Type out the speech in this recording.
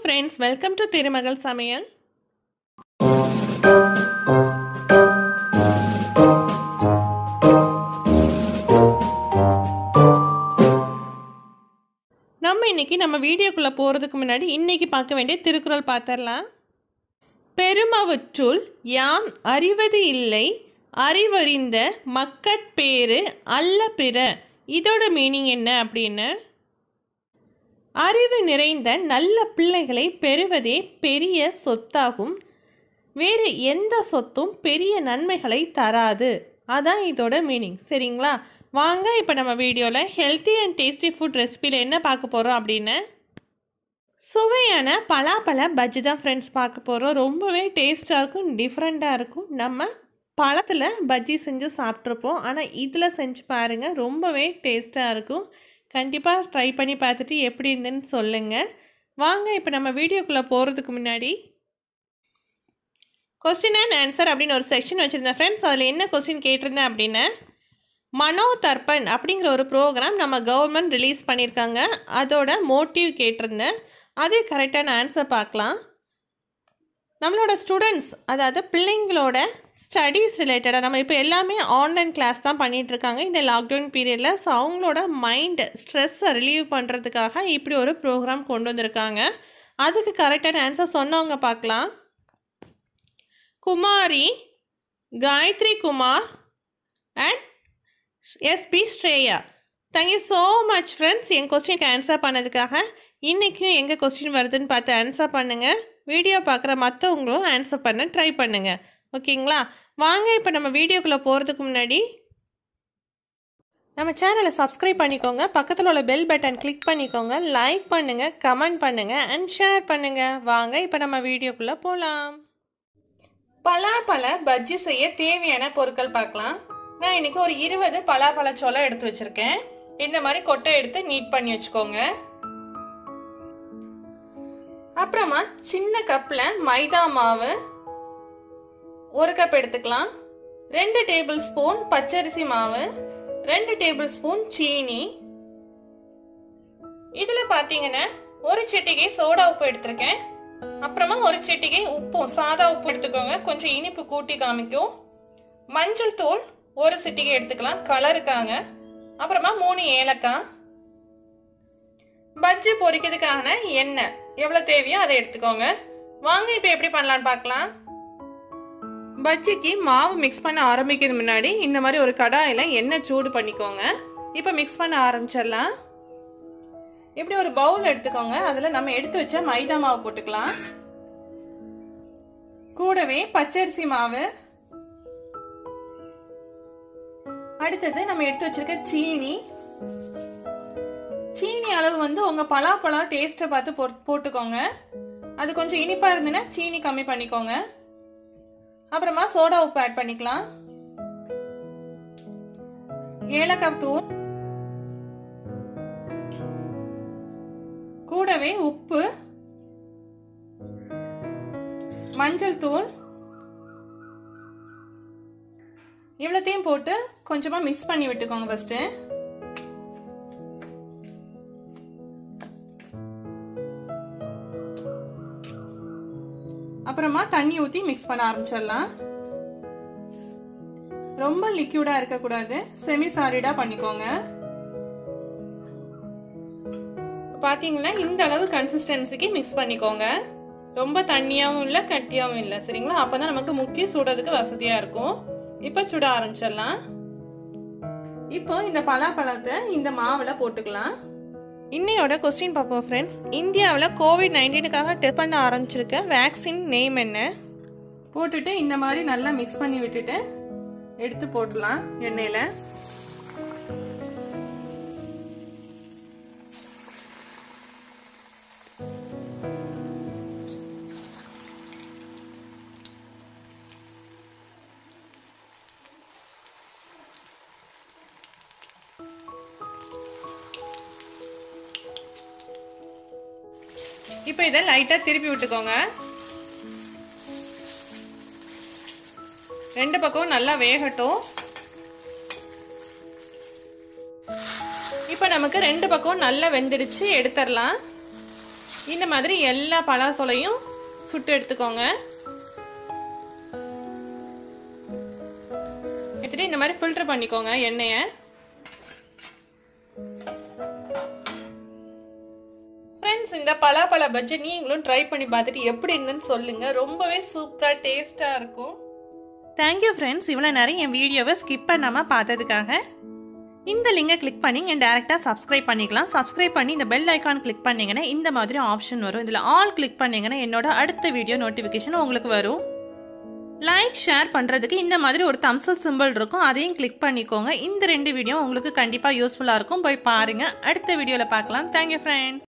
Friends welcome to திருமகள் சமையல் நம்ம இன்னைக்கு நம்ம வீடியோக்குள்ளே போகிறதுக்கு முன்னாடி இன்னைக்கு பார்க்க வேண்டிய திருக்குறள் பார்த்துடலாம். பெருமவற்றுள் யாம் அறிவது இல்லை அறிவறிந்த மக்கட்பேறு அல்ல பிற. இதோட மீனிங் என்ன அப்படின்னு? அறிவு நிறைந்த நல்ல பிள்ளைகளை பெறுவதே பெரிய சொத்தாகும். வேறு எந்த சொத்தும் பெரிய நன்மைகளை தராது. அதான் இதோட மீனிங். சரிங்களா? வாங்க இப்போ நம்ம வீடியோவில் ஹெல்த்தி அண்ட் டேஸ்டி ஃபுட் ரெசிபியில் என்ன பார்க்க போகிறோம் அப்படின்னு? சுவையான பலாப்பழ பஜ்ஜி தான் ஃப்ரெண்ட்ஸ் பார்க்க போகிறோம் ரொம்பவே டேஸ்ட்டாக இருக்கும் டிஃப்ரெண்ட்டாக இருக்கும். நம்ம பழத்தில் பஜ்ஜி செஞ்சு சாப்பிட்ருப்போம் ஆனால் இதில் செஞ்சு பாருங்கள் ரொம்பவே டேஸ்ட்டாக இருக்கும். கண்டிப்பாக ட்ரை பண்ணி பார்த்துட்டு எப்படி இருந்தேன்னு சொல்லுங்கள் வாங்க இப்போ நம்ம வீடியோக்குள்ளே போகிறதுக்கு முன்னாடி கொஸ்டின் அண்ட் ஆன்சர் அப்படின்னு ஒரு செக்ஷன் வச்சுருந்தேன். ஃப்ரெண்ட்ஸ் அதில் என்ன கொஸ்டின் கேட்டிருந்தேன் அப்படின்னு மனோ தர்ப்பன் அப்படிங்கிற ஒரு ப்ரோக்ராம் நம்ம கவர்மெண்ட் ரிலீஸ் பண்ணியிருக்காங்க அதோட மோட்டிவ் கேட்டிருந்தேன். அது கரெக்டான ஆன்சர் பார்க்கலாம். நம்மளோட ஸ்டூடெண்ட்ஸ் அதாவது பிள்ளைங்களோட ஸ்டடீஸ் ரிலேட்டடாக நம்ம இப்போ எல்லாமே ஆன்லைன் கிளாஸ் தான் பண்ணிகிட்ருக்காங்க இந்த லாக்டவுன் பீரியடில் ஸோ அவங்களோட மைண்ட் ஸ்ட்ரெஸ்ஸை ரிலீவ் பண்ணுறதுக்காக இப்படி ஒரு ப்ரோக்ராம் கொண்டு வந்திருக்காங்க. அதுக்கு கரெக்டான ஆன்சர் சொன்னவங்க பார்க்கலாம். Kumari Gayathri Kumar and SP Shreya. Thank you so much friends என் கொஸ்டினுக்கு ஆன்சர் பண்ணதுக்காக இன்றைக்கும் எங்கே கொஸ்டின் வருதுன்னு பார்த்து ஆன்சர் பண்ணுங்கள் வீடியோ பார்க்குற மற்றவங்களும் ஆன்சர் பண்ண ட்ரை பண்ணுங்கள் ஓகேங்களா? வாங்க இப்போ நம்ம வீடியோக்குள்ளே போகிறதுக்கு முன்னாடி நம்ம சேனலை சப்ஸ்கிரைப் பண்ணிக்கோங்க. பக்கத்தில் உள்ள பெல் பட்டன் கிளிக் பண்ணிக்கோங்க. லைக் பண்ணுங்கள் கமெண்ட் பண்ணுங்கள் அண்ட் ஷேர் பண்ணுங்கள் வாங்க இப்போ நம்ம வீடியோக்குள்ளே போகலாம் பலாப்பழ பஜ்ஜி செய்ய தேவையான பொருட்கள் பார்க்கலாம். நான் இன்னைக்கு ஒரு இருபது பலாப்பழச்சோளம் எடுத்து வச்சிருக்கேன். இந்த மாதிரி கொட்டை எடுத்து நீட் பண்ணி வச்சுக்கோங்க. அப்புறமா சின்ன கப்பில் மைதா மாவு ஒரு கப் எடுத்துக்கலாம். ரெண்டு டேபிள் ஸ்பூன் பச்சரிசி மாவு ரெண்டு டேபிள் ஸ்பூன் சீனி. இதில் பார்த்தீங்கன்னா ஒரு சட்டிக்கை சோடா உப்பு எடுத்திருக்கேன். அப்புறமா ஒரு சட்டிக்கை உப்பும் சாதா உப்பு எடுத்துக்கோங்க. கொஞ்சம் இனிப்பு கூட்டி காமிக்கும். மஞ்சள் தூள் ஒரு சிட்டிகை எடுத்துக்கலாம் கலருக்காங்க அப்புறமா மூணு ஏலக்காய். பஜ்ஜி பொரிக்கிறதுக்கான எண்ணெய். எவ்வளோ தேவையோ அதை எடுத்துக்கோங்க. வாங்க இப்போ எப்படி பண்ணலான்னு பார்க்கலாம். பஜ்ஜிக்கு மாவு மிக்ஸ் பண்ண ஆரம்பிக்கிறது முன்னாடி இந்த மாதிரி ஒரு கடாயில் எண்ணெய் சூடு பண்ணிக்கோங்க. இப்போ மிக்ஸ் பண்ண ஆரம்பிச்சிடலாம். இப்படி ஒரு பவுல் எடுத்துக்கோங்க. அதில் நம்ம எடுத்து வச்ச மைதா மாவு போட்டுக்கலாம். கூடவே பச்சரிசி மாவு. அடுத்தது நம்ம எடுத்து வச்சிருக்க சீனி. அளவு வந்து உங்க பலாப்பழம் டேஸ்ட்டை பார்த்து போட்டுக்கோங்க. அது கொஞ்சம் இனிப்பா இருந்ததுன்னா சீனி கம்மி பண்ணிக்கோங்க. அப்புறமா சோடா உப்பு ஆட் பண்ணிக்கலாம். ஏலக்காய் தூள். கூடவே உப்பு. மஞ்சள் தூள். இவ்வளோத்தையும் போட்டு கொஞ்சமா மிக்ஸ் பண்ணி விட்டுக்கோங்க ஃபஸ்ட்டு அப்புறமா தண்ணி ஊத்தி மிக்ஸ் பண்ண ஆரம்பிச்சிடலாம். ரொம்ப லிக்யூடா இருக்க கூடாது செமி சாலிடா பண்ணிக்கோங்க. பாத்தீங்களா? இந்த அளவு கன்சிஸ்டன்சிக்கு மிக்ஸ் பண்ணிக்கோங்க. ரொம்ப தண்ணியாவும் இல்ல கட்டியாவும் இல்ல சரிங்களா? அப்பதான் நமக்கு முக்கிய சுடுறதுக்கு வசதியா இருக்கும். இப்ப சுட ஆரம்பிச்சிடலாம். இப்போ இந்த பலாப்பழத்தை இந்த மாவுல போட்டுக்கலாம். இன்னையோட கொஸ்டின் பார்ப்போம் ஃப்ரெண்ட்ஸ் இந்தியாவில் கோவிட் நைன்டீனுக்காக டெஸ்ட் பண்ண ஆரம்பிச்சிருக்க வேக்சின் நேம் என்ன? போட்டுட்டு இந்த மாதிரி நல்லா மிக்ஸ் பண்ணி விட்டுட்டு எடுத்து போட்டுடலாம் எண்ணெயில். இப்போ இதை லைட்டாக திருப்பி விட்டுக்கோங்க. ரெண்டு பக்கமும் நல்லா வேகட்டும். இப்போ நமக்கு ரெண்டு பக்கம் நல்லா வெந்துடுச்சு எடுத்துடலாம். இந்த மாதிரி எல்லா பலாசோலையும் சுட்டு எடுத்துக்கோங்க. எடுத்துட்டு இந்த மாதிரி ஃபில்டர் பண்ணிக்கோங்க எண்ணெயை. ஃப்ரெண்ட்ஸ் இந்த பலாப்பழ பஜ்ஜி நீங்களும் ட்ரை பண்ணி பார்த்துட்டு எப்படி இருந்துன்னு சொல்லுங்க. ரொம்பவே சூப்பராக டேஸ்டாக இருக்கும். தேங்க்யூ ஃப்ரெண்ட்ஸ் இவ்வளோ நேரம் என் வீடியோவை ஸ்கிப் பண்ணாமல் பார்த்ததுக்காக. இந்த லிங்கை கிளிக் பண்ணி நீங்கள் டேரெக்டாக சப்ஸ்கிரைப் பண்ணிக்கலாம். சப்ஸ்கிரைப் பண்ணி இந்த பெல் ஐக்கான் கிளிக் பண்ணிங்கன்னா இந்த மாதிரி ஆப்ஷன் வரும். இதில் ஆல் கிளிக் பண்ணிங்கன்னா என்னோட அடுத்த வீடியோ நோட்டிஃபிகேஷன் உங்களுக்கு வரும். லைக் ஷேர் பண்ணுறதுக்கு இந்த மாதிரி ஒரு தம்ஸ் சிம்பிள் இருக்கும். அதையும் கிளிக் பண்ணிக்கோங்க. இந்த ரெண்டு வீடியோ உங்களுக்கு கண்டிப்பாக யூஸ்ஃபுல்லாக இருக்கும். போய் பாருங்கள் அடுத்த வீடியோவில் பார்க்கலாம். Thank you friends